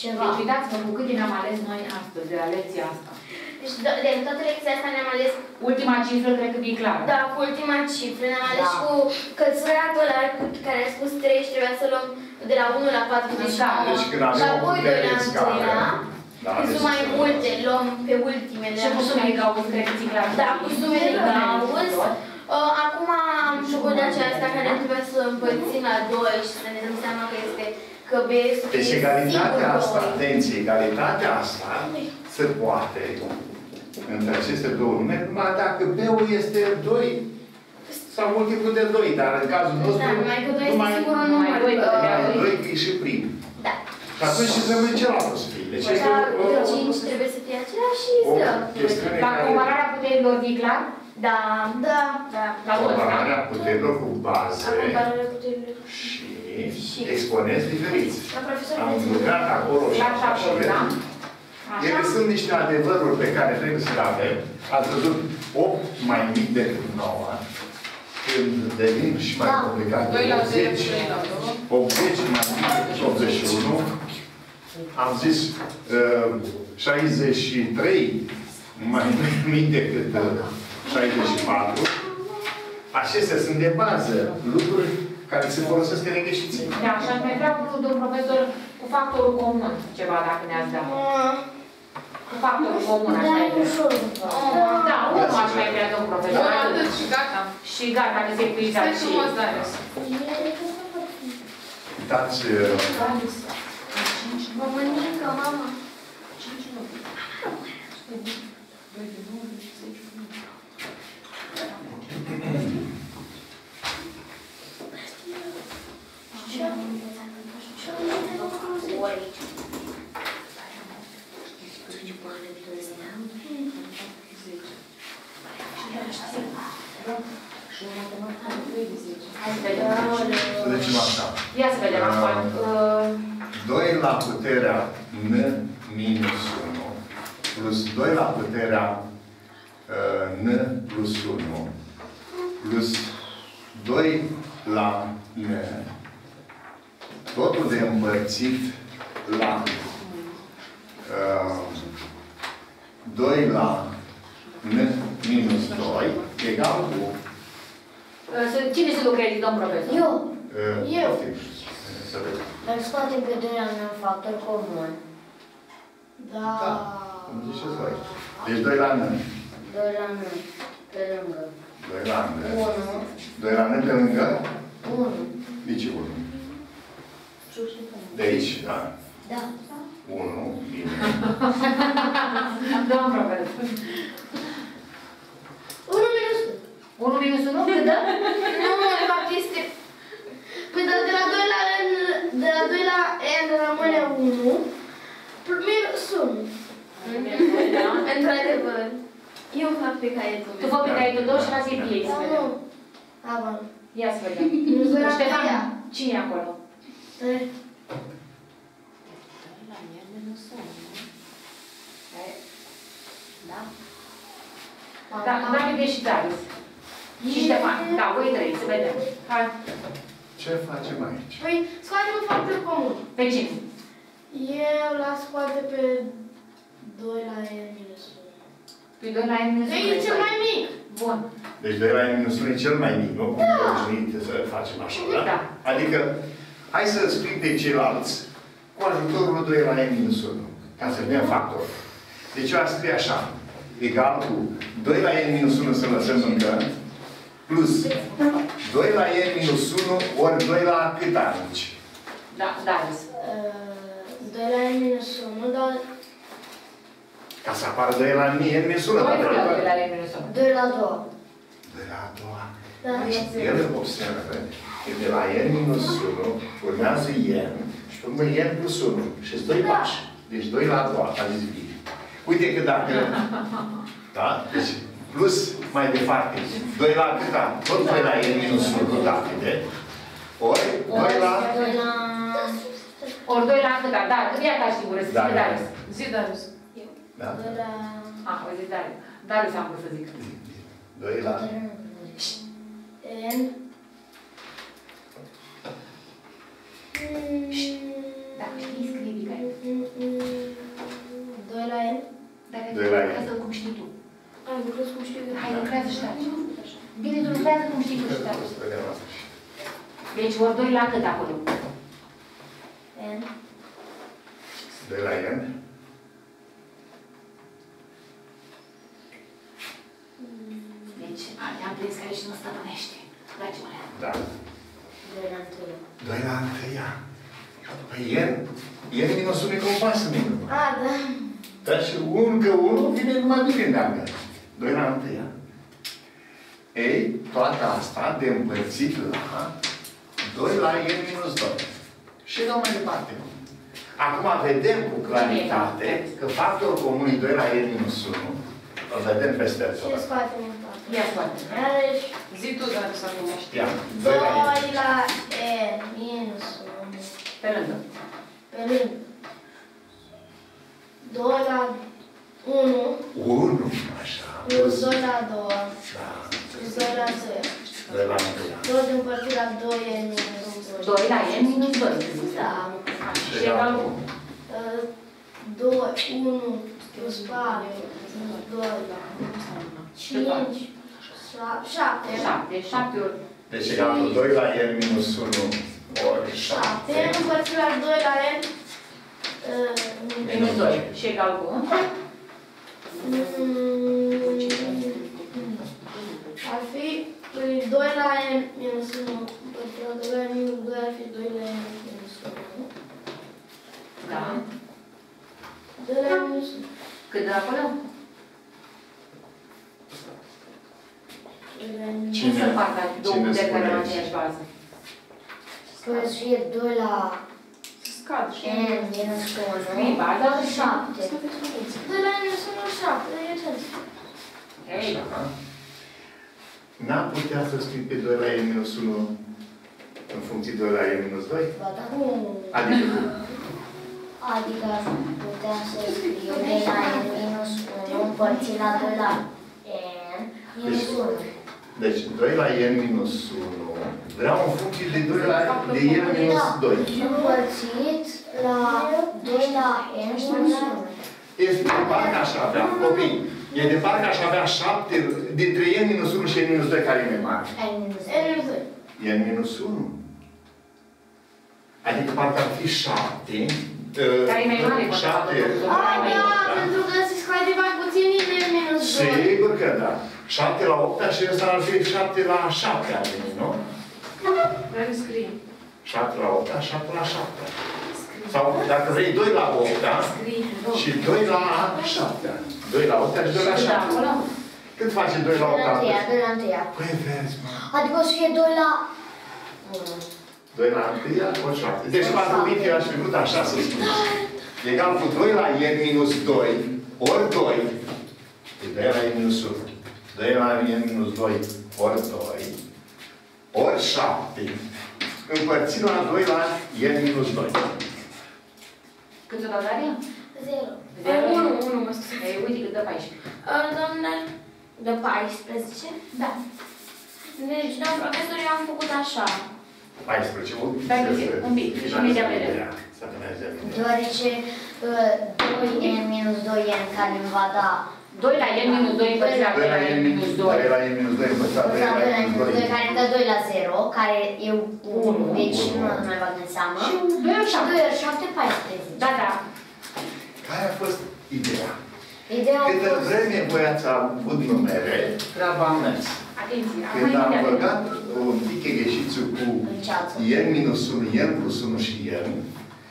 ceva. Deci uitați-vă cu cât ne-am ales noi astăzi, de la lecția asta. Deci, de, de toată lecția asta ne-am ales Ultima cifră cred că e clară. Da, cu ultima cifră, ne-am ales Da. cu cățăratul ăla cu care a spus 3 și trebuia să luăm de la 1 la 49. Da. Deci când și avem o apoi putere 2 la în scară, 1 la... da, Când deci- sunt mai multe, luăm pe ultimele. Și cu sumele gauz, cred că ți clar. Da, cu sumele gauz. Uh, acum am făcut de aceasta care trebuie să împărțim la 2 și să ne dăm seama că este că B este Deci egalitatea singur asta, doi. atenție, egalitatea asta se poate între aceste două numere numai dacă B-ul este 2 sau multiplu de 2, dar în cazul nostru Da, numai că 2 este numai singurul numai număr. doi, uh, da. 2 e și prim. Da. Și atunci ce trebuie celălalt să fie. Deci este Da, o, o, 5 trebuie să fie același și o să... chestiune La care... compararea puterilor e clar? Da, da, da. La toți, da? Compararea puterilor cu baze La comparare cu puterile. și Și- exponenți diferiți. La profesor Am Mețu. lucrat acolo și La și așa și acolo, ele. da? Ele Așa? sunt niște adevăruri pe care trebuie să le avem. Ați văzut 8 mai mic decât 9, când devin și mai Da. complicat de 2 la 0, 80, 3 la 2. 80 mai mic decât 81, am zis uh, 63 mai mic decât uh, 64. Acestea sunt de bază, lucruri care se folosesc în exerciții. Da, și aș mai vrea cu domnul profesor cu factorul comun, ceva dacă ne-ați dat. Cu factorul comun, aș Da, mai e vrea. ușor. Da, unul aș mai vrea, domnul profesor. Doar atât. atât și gata. Și gata, că se epuizat Stai și... frumos, Darius. Uitați, uh, Mă mănâncă, mama. Hai să vedem. să zicem așa. Ia să vedem acum. Uh, 2 la puterea n minus 1 plus 2 la puterea uh, n plus 1 plus 2 la n totul de împărțit la uh, 2 la n minus 2 egal cu uh, să- Cine se lucrezi, domnul profesor? Eu. uh, Eu. poftim. Să vedem. Îl scoatem pe doi la un factor comun. Da. Da, cum ziceți voi. Deci 2 la n. Doi la nu. Pe lângă. 2 la n. Unu. 2 la n pe lângă? Unu. Nici 1. De aici, da. Da. 1, bine. Domnul profesor. 1 minus 1 minus 1, cât dă? Nu, de fapt este... Păi de, de la 2 la N, de la 2 la N rămâne 1 minus 1. Într-adevăr. Eu fac pe caietul Tu meu. fă pe caietul tău și lasă-i pe ei să Da, vedem. nu. Aba. Ia să vedem. Nu să la Ștefan, ea. cine e acolo? Da, Davide și Darius. Și Ștefan. Da, voi trei, să vedem. Hai. Ce facem aici? Păi, scoatem un factor comun. Pe cine? Eu la scoate pe 2 la n minus 1. Pe 2 la n minus 1. Deci e cel mai mic. Bun. Deci 2 la n minus 1 e cel mai mic, nu? Cum da. obișnuit să facem așa, da? Da. Adică, hai să spui pe ceilalți cu ajutorul 2 la n minus 1, ca să vedem factor. Deci eu aș scrie așa, egal cu 2 la n minus 1 să lăsăm încă, plus 2 la n minus 1 ori 2 la cât atunci? Da, Darius. Uh, 2 la n minus 1, dar Ca să apară 2 la n minus 1. 2 dar la trebuie- 2 la n minus 1. 2 la 2. De la a doua. da, Deci el observă că de la n minus 1 urmează n și pe urmă n plus 1. Și sunt doi pași. Deci 2 la a doua, a zis bine. Uite că dacă... Da? Deci plus mai departe. 2 la câta? Tot 2 la n minus 1, da, vede? Ori 2 la... 2 la... Ori 2 la câta? Da, cât ia ca sigură, să Da, zic da. Darius. Zi Darius. Da? 2 la... Ah, o zis Darius. Darius am vrut să zic. 2 la... n Dacă știi, scrie Micai. 2 la n Dar Doi la N. lucrează cum știi tu. Ai lucrez cum știu eu. Hai, lucrează și taci. Bine, tu lucrează cum știi tu și taci. O să vedem asta. Deci ori 2 la cât acolo? n 2 la n. Deci, am prins că aici nu stăpânește. Dragii mei. Da. 2 la 1. 2 la întâia. Păi n, n minus 1 e compas în minus. A, da. Dar și încă unul vine numai bine în neamgă. Doi la întâia. Ei, toată asta de împărțit la 2 la n minus 2. Și dau mai departe. Acum vedem cu claritate că factorul comun e 2 la n minus 1. Îl vedem peste Și tot. scoatem un pat. Ia scoate. Iarăși, Zi tu, dar să nu mai știi. Ia, 2 2 la n. la n minus 1. Pe lângă. Pe lângă. 2 la 1 1, așa. plus 2 la 2 Da. plus 2 la 0. 2 la întâia. Tot împărțit la 2 n minus 2. 2 la n minus 2. Da. Și egal cu? 2, 1 plus 4 plus 2 la 5, 7. 7. 7 ori. Deci egal cu 2 la n minus 1 ori 7. 7 împărțit la 2 la n Minus 2. Și egal cu? Ar fi păi, 2 la n minus 1 împărțit la 2 la n minus 2 ar fi 2 la n minus 1. Da. 2 la n minus 1. Cât de acolo? 2 la n minus Cum să fac două Cine puteri care spune au aici? aceeași bază? Trebuie să fie 2 la Să scad și n minus Scrie 1. baza 7. 2 la n minus 1 7. E ce Ei, Așa. N-am putea să scrii pe 2 la n minus 1 în funcție 2 la n minus 2? Ba da. Adică cum? Adică aș putea să scriu 2 la n minus 1 împărțit la 2 la n minus 1. Deci 2 la n minus 1 vreau în funcție de 2 la de n minus 2. Împărțit la 2 la n minus 1. Este de parcă aș avea, copii, e de parcă aș avea 7 dintre n minus 1 și n minus 2 care e mai mare. n minus N minus 2. n minus 1. Adică parcă ar fi 7. Care e mai mare? poate, 7. poate, poate, A, mai da, mare. pentru că se scoate mai puțin din N minus 2. Sigur că da. 7 la 8 și ăsta ar fi 7 la 7 ar veni, nu? Dar nu scrie. 7 la 8, 7 la 7. Sau dacă vrei 2 la 8 Scrie. și 2 la 7. 2 la 8 și 2 la Cât de 7. acolo? Cât face 2 la 2 8? la 1, 2 la 1. Păi vezi, mă. Adică o să fie 2 la 1. 2 la 1 ori 7. Deci m-a gândit, eu aș fi vrut așa să spun. Egal cu 2 la n minus 2 ori 2. E 2 la n minus 1. 2 la n minus 2 ori 2. Ori 7. Împărțit la 2 la n minus 2. Cât o dau, Daria? 0. Zero. 1, 1, mă scuze. Ei, uite cât dă 14. Doamne, de 14? Da. Deci, doamne profesor, eu am făcut așa. 14. Un pic. Stai să- puțin, să- un pic, și să- imediat să- vedem. Să finalizăm. Deoarece uh, 2n minus 2n care îmi va da 2 la n minus 2 împărțit la 2 la n minus 2. 2 la n minus 2 învățat 2 2 la n minus 2. care îmi dă 2 la 0, care e 1, Unu. deci Unu. nu mai bag în seamă. Și 2 ori Și 7. 2 ori 7, 14. Da, da. Care a fost ideea? Ideea a Câtă fost... vreme voi ați avut numere, treaba a mers. Atenție, acum Când am imediat. băgat un pic eșițiu cu În ceață. n minus 1, n plus 1 și n,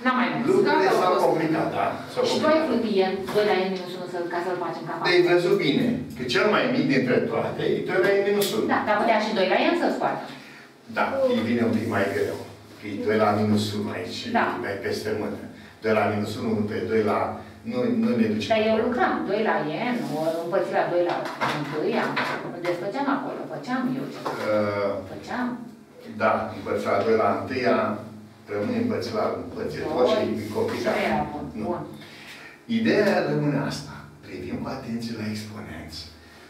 N-am mai mers. lucrurile Gata, s-au a fost. complicat, da? S-au Și 2 complicat. fruti n, 2 la n minus 1 să, ca să-l facem ca Te-ai văzut bine că cel mai mic dintre toate e 2 la n minus 1. Da, dar putea și 2 la n să scoată. Da, îi vine un pic mai greu. Că e 2 la minus 1 aici, Da. mai peste mână. 2 la minus 1 pe 2 la... Nu, nu ne duce. Dar eu lucram 2 la n, ori împărțit la 2 la 1, am desfăceam acolo, făceam eu ce Uh, făceam. da, împărțit la 2 la 1 rămâne împărțit la împărțitor și e complicat. Și era bun. Nu. Bun. Ideea rămâne asta. Privim cu atenție la exponenți.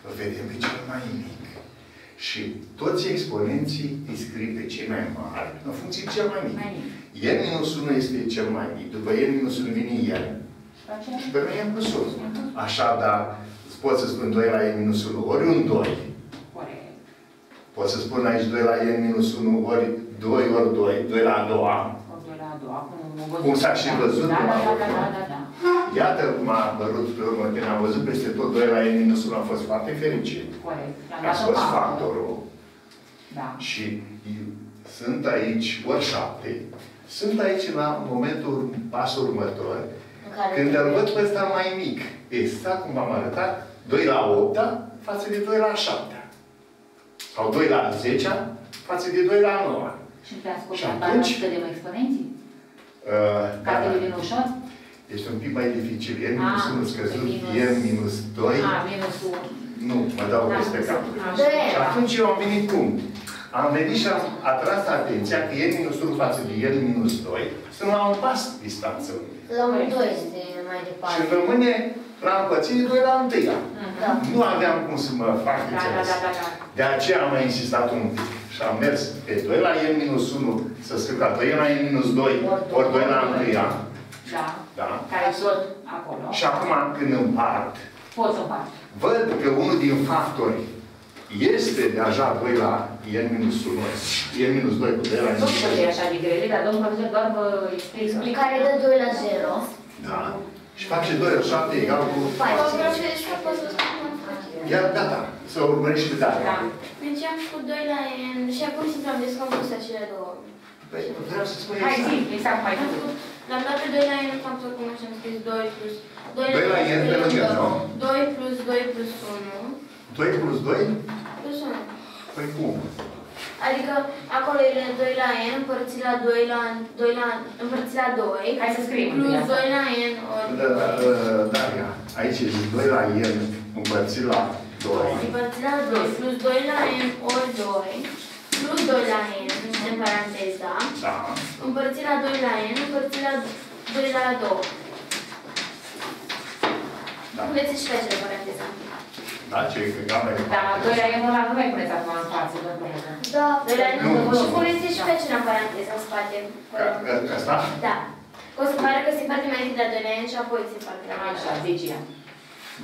Îl vedem pe cel mai mic. Și toți exponenții îi scriu pe cei mai mari în funcție de cel mai mic. Mai mic. n minus 1 este cel mai mic. După n minus 1 vine n. Face? Și pe mine n plus 1. Așa, dar poți să spun 2 la n minus 1 ori un 2. Corect. Pot să spun aici 2 la n minus 1 ori 2 ori 2, 2 la a doua. Ori 2 la 2, acum am văzut. Cum s-a și văzut Da, da, la da, urmă. da, da, da. Iată cum a apărut pe urmă, când am văzut peste tot 2 la n minus 1, am fost foarte fericit. Corect. L-am Că a dat în scos papă. factorul. Da. Și sunt aici ori 7. Sunt aici la momentul, pasul următor, în care când îl văd pe ăsta mai mic. Exact cum v-am arătat, 2 la 8 față de 2 la 7. Sau 2 la 10 față de 2 la 9. Și pe ascult Și la atunci- scădem exponenții? Uh, Ca da, să devin ușor? este un pic mai dificil. n minus Ah, 1 scăzut, minus- n minus 2. A, minus 1. Nu, mă dau Da, peste cap. așa. Da. Și atunci eu am venit cum? Am venit și am atras atenția că n minus 1 față de n minus 2 sunt la un pas distanță. La un 2 este mai Și departe. rămâne la împățire 2 la 1. Da. Nu aveam cum să mă fac Da, da, înțeles. da, da, da. De aceea am mai insistat un pic. Și am mers pe 2 la n minus 1, să scriu ca 2 la n minus 2, ori 2 la 1. Da. Da? Care sunt acolo. Și acum când împart, Pot să fac. văd că unul din factori este deja 2 la n minus 1, n minus 2 cu 2 la n Nu minus știu 1. că e așa de grele, dar domnul profesor doar vă explică. Care dă 2 la 0. Da? Și face 2 ori 7 egal cu... 14. Profesor, pot să spun cum fac eu. Ia, gata. Să urmărești și pe data. Da. Deci am făcut 2 la n și pur și simplu am descompus acele două. Păi, vreau să spun Hai zi, exact. exact mai Am făcut. făcut, l-am dat pe 2 la n în factor cum așa am scris 2 plus 2 Doi la n pe lângă, nu? 2 plus 2 plus 1 2 plus 2? plus 1. Păi cum? Adică acolo e 2 la n împărțit la 2 la 2 la împărțit la 2 Hai să scriem întâi plus asta. 2 la n ori Da, da, da, Daria, aici e 2 la n împărțit la 2. împărțit la 2 plus 2 la n ori 2 plus 2 la n în paranteza Da. împărțit la 2 la n împărțit la 2 la 2. Da. Puneți și pe acele paranteza. Da, ce e că gama e... Dar al doilea e ăla nu mai puneți acum în față, domnul profesor. Da. 2 la n Nu. și puneți și pe acele în paranteza în spate. Ca- ca- Asta? Da. O să pare că se face mai întâi la 2 la n și apoi se face la 2 Așa, zice ea.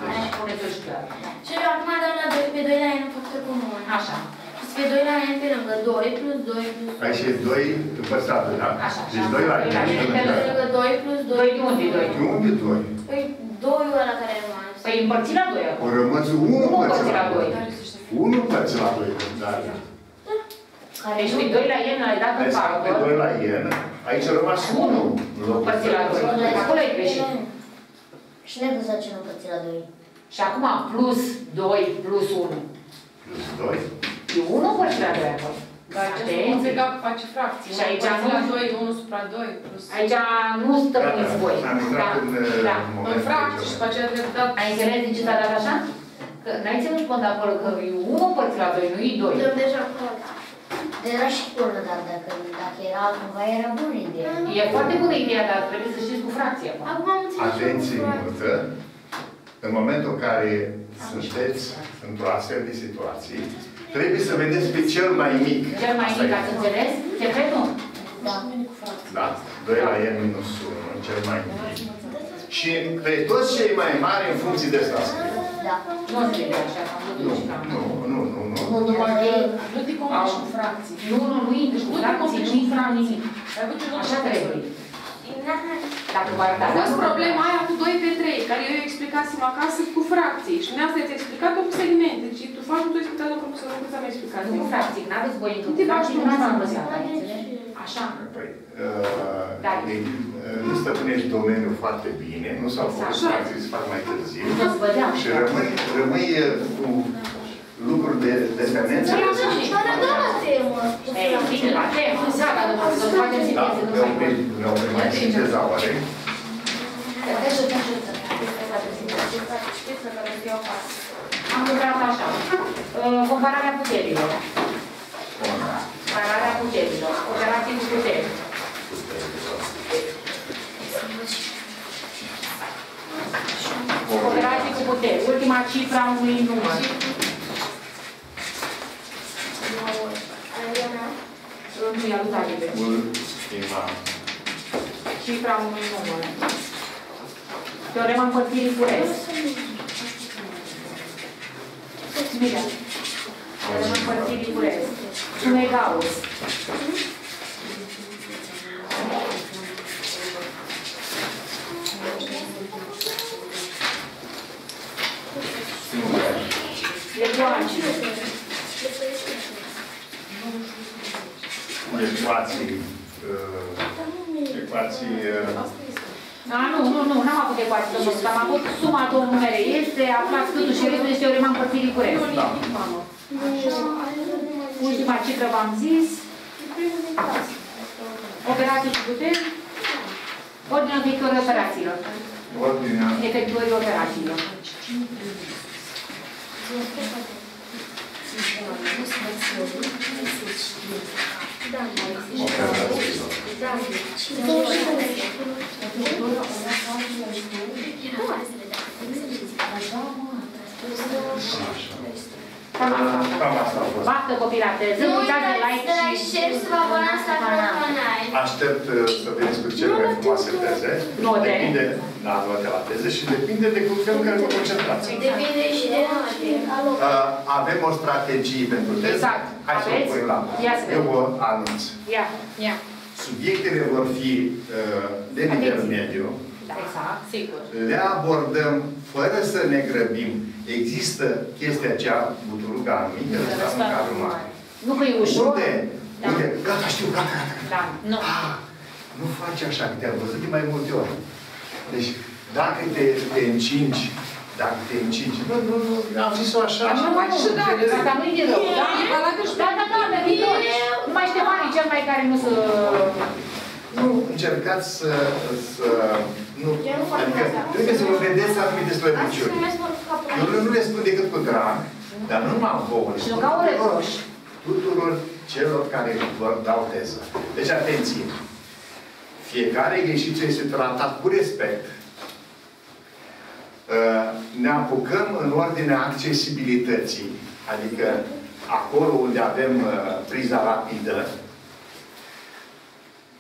Așa, puneți-o și clar. Și eu acum dau la 2 pe 2 la n în factor comun. Așa. Și pe 2 la n pe lângă 2 plus 2 plus 2. Aici e 2 împărțit la 2, da? Așa, Deci așa. 2 la Doi n la n pe pe lângă. Pe lângă 2 plus 2. 2 de unde doi? De unde 2? Păi 2 ăla care a rămas. Păi împărțit la 2 O acum. rămas 1 Nu împărțit împărțit la la 2. 2. 1 împărțit la 2, Daria. Deci pe 2 la n l-ai dat în Deci pe 2 factor. la n, aici a rămas 1 în locul Împărțit la 2. Acolo e greșit. Și ne găsa ce nu împărțit la 2. Și acum plus 2 plus 1. Plus 2. E 1 împărțit la 2 acolo. Dar acest Atenție. complicat face fracții. Și aici Împărțit nu- la 2, 1 supra 2, plus... Aici nu stăpâniți voi. Am intrat Da. în Da. uh, În momentul fracții și acela. pe aceea dreptat. Ai înțeles de ce s-a dat așa? Că n-ai ținut cont de acolo că e 1 împărțit la 2, nu e 2. Dăm deja acolo. Era și bună, dar dacă, dacă era altcumva, era bună ideea. E foarte bună ideea, dar trebuie să știți cu fracția. acum. Acum am înțeles. Atenție multă! În momentul în care sunteți într-o astfel de situație, trebuie să vedeți pe cel mai mic. Cel mai Asta mic, e. ați înțeles? pe nu? Da. Da, 2 la n minus 1, cel mai mic. Și pe toți cei mai mari în funcție de asta scrie. Da. Nu o scrie așa, că am Nu, văzut și cam. nu, nu, nu, nu, nu, numai că... Nu te confunzi cu fracții. Nu, nu, nu intră cu Nu te fracții, confunzi nu cu intră fracții. nimic. Ai avut un Așa trebuie. Dacă vă A arătați. fost problema aia cu 2 pe 3, care eu explicasem acasă cu fracții. Și dumneavoastră ți-a explicat-o cu segmente. Și tu faci, nu tu ai explicat-o cu profesorul, nu ți-am explicat. Nu cu fracții, n-aveți voi încă. Nu te faci Fracții cu nu ați fracții. învățat. Așa. Păi, uh, Da. deci, uh, nu stăpânești domeniul foarte bine, nu s-au făcut Exact. fracții, se fac mai târziu. Nu vă deam. Și rămâi, rămâi uh, cu lucruri de, de pe neînțeles. Dar da la temă. Ei, bine, la temă, gata, domnul profesor, facem Da, sinteză, nu ne mai oprim, ne oprim mai sinteza oare? Am lucrat așa. Uh, Compararea puterilor. Compararea puterilor. Operații cu puteri. Operații cu puteri. Ultima cifra a unui număr. Nu i-a luat liber. Ultima. Cifra unui număr. Teorema împărțirii cu rest. Mira. Teorema împărțirii cu rest. Sume Gauss. Ecuații. uh, Ecuații. uh, A, nu, nu, nu, n-am avut ecuații, domnul, Sfânt. am avut suma două numere. Este aflat câtul și restul este teorema împărțirii cu rest. Da. Ultima cifră v-am zis. Operații cu puteri. Ordinea efectuării operațiilor. Ordinea. Efectuării operațiilor. Operațiilor. Cam asta. Cam asta a fost. Baftă copilate. Ză, Nu uitați de uitați like de la și... share să vă abonați la canal. Aștept uh, să veniți cu cele mai frumoase teze. Note. Depinde, da, note la teze și depinde de cu felul în care vă concentrați. Depinde și de noi. Uh, avem o strategie pentru teze. Exact. Hai să o Aveți? punem la Ia să Eu vedem. vă anunț. Ia, ia. Subiectele vor fi uh, de nivel Atenție. mediu. Da, exact. Sigur. Le abordăm fără să ne grăbim. Există chestia aceea, buturuga mică, ăsta măcarul mare. Nu că e ușor. Unde? Da. Unde? Gata, știu, gata, gata. Da. Nu. Ah, nu faci așa, că te-am văzut de mai multe ori. Deci, dacă te, te încingi, dacă te încingi, nu, nu, nu, am zis-o așa, Dar așa, nu faci și da, înțeles? asta nu e de rău, da? E valabil și Da, da, da, pe viitor. Numai Ștefan e cel mai care nu să... Nu încercați să, să nu, Eu nu fac adică asta. trebuie să vă vedeți anumite slăbiciuni. Eu nu le spun decât cu drag, dar nu numai vouă, le Și nu spun ca un tuturor, reproș. tuturor celor care vă dau teză. Deci, atenție! Fiecare ieșiță este tratat cu respect. Uh, Ne apucăm în ordinea accesibilității, adică acolo unde avem uh, priza rapidă,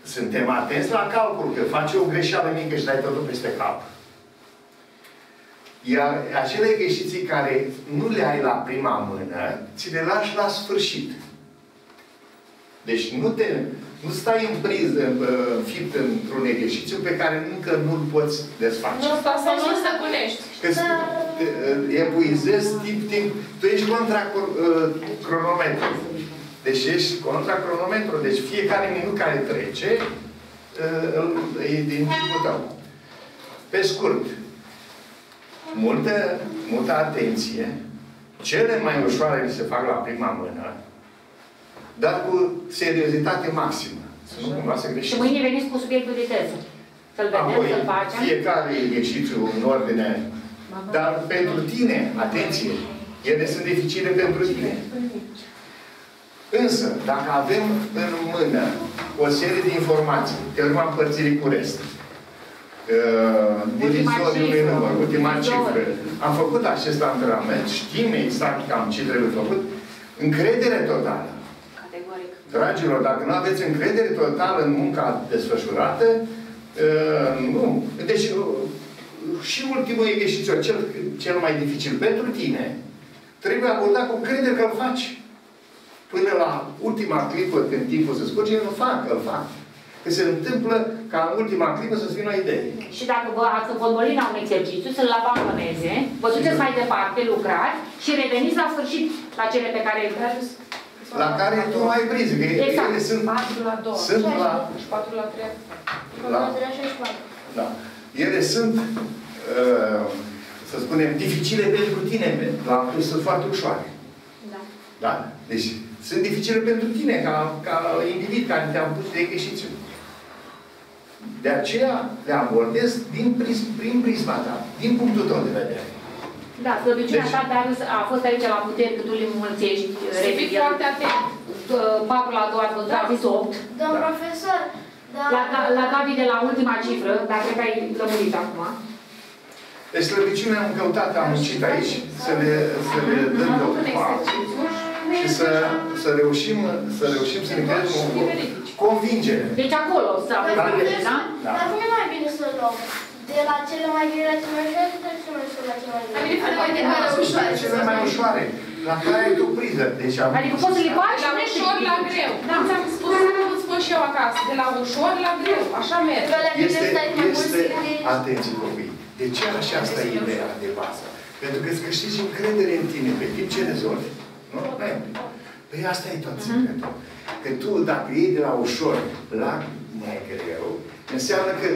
suntem atenți la calcul, că face o greșeală mică și dai totul peste cap. Iar acele greșiții care nu le ai la prima mână, ți le lași la sfârșit. Deci nu te, nu stai în priză, în, în fipt într-un exercițiu pe care încă nu-l poți desface. Nu sta să nu stăpânești. Că te, te epuizezi timp, timp. Tu ești contra uh, cronometru. Deci ești contra cronometru. Deci fiecare minut care trece uh, e din timpul tău. Pe scurt, multă, multă atenție. Cele mai ușoare li se fac la prima mână, dar cu seriozitate maximă. Să nu cumva să Și greșești. mâine veniți cu subiectul de teză. Să-l vedem, Apoi, să-l facem. fiecare exercițiu în ordine. Dar pentru tine, atenție, ele sunt dificile pentru tine. Însă, dacă avem în mână o serie de informații, teorema împărțirii cu rest, uh, divizoriul unui cifră, număr, ultima divizor. cifră, am făcut acest antrenament, știm exact cam ce trebuie făcut, încredere totală. Categoric. Dragilor, dacă nu aveți încredere totală în munca desfășurată, uh, nu. Deci, uh, și ultimul exercițiu, cel, cel mai dificil pentru tine, trebuie abordat cu încredere că îl faci. Până la ultima clipă, când timpul se scurge, îl fac, îl fac. Că se întâmplă ca în ultima clipă să-ți vină o idee. Și dacă vă ați îmbolnăvit la un exercițiu, să-l abandoneze, vă duceți mai departe, lucrați și reveniți la sfârșit la cele pe care La care tu nu ai priză, că Exact. ele sunt, 4 la 2. sunt la... Și 4 la 3. La, da. Ele sunt, uh, să spunem, dificile pentru tine, la altul sunt foarte ușoare. Da. Da. Deci, sunt dificile pentru tine, ca, ca individ care te-am pus de exercițiu. De aceea le abordez din pris, prin prisma ta, din punctul tău de vedere. Da, slăbiciunea Deci- ta, Darius, a fost aici la putere, că tu îl înmulțești. Să fii foarte atent. 4 la 2, ați văzut, a zis 8. Domn Da. profesor, da. La, la, la Gabi de la ultima cifră, dar cred că ai lămurit acum. Deci slăbiciunea am căutat, am muncit aici, să le, să le dăm Am avut un deoparte exercițiu și să, să, reușim, să reușim să ne creăm o convingere. Deci acolo să avem Da. grijă, da? Da. Dar cum e mai bine să luăm? De la cele mai grele la cele mai ușoare, sau de la cele mai ușoare la cele mai grele? Adică Mai de care ușoare. Cele mai ușoare, la care ai tu priză. Deci am Adică poți să le faci La și nu ușor la greu. Da. Ți-am spus, cum spun și eu acasă. De la ușor la greu. Așa merge. Că la mine Este, stai mai mult este, să atenție copii, de ce așa asta e ideea de bază? Pentru că îți câștigi încredere în tine pe timp ce rezolvi. Nu? Păi asta e tot secretul. Că tu, dacă iei de la ușor la mai greu, înseamnă că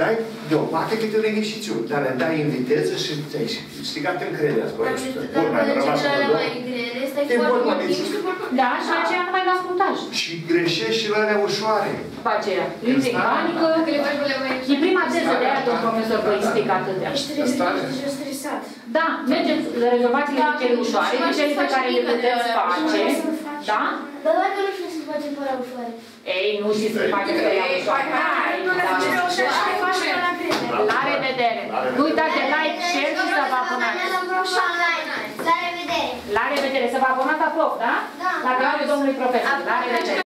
dai deoparte câte un exercițiu, dar le dai în viteză și ți-ai câștigat încrederea. Spune, bun, mai Dacă rămas cele cu mai două. grele, stai Te foarte vor mult mai timp ține. și după Da, și aceea nu mai luați punctaj. Și greșești și la alea ușoare. După aceea. Lipsă de Asta- panică. că le faci pe le mai E prima teză de aia, domn profesor, vă explic atâtea. Ești Asta are. deja stresat. Da, mergeți, rezolvați-le Da, pe cele și ușoare, mai pe cele pe faci care le mică de puteți alea face. ușoare. Să faci. Da? Dar dacă nu știu să face părea ușoare. Ei, nu știți să faceți pe ea ușoare. Hai, Nu le face da. ușoare, hai faci părea grele. La revedere! Nu uitați de like, share și să vă abonați. La revedere! La revedere! Să vă abonați la prof, da? Da. La canalul domnului profesor. La revedere!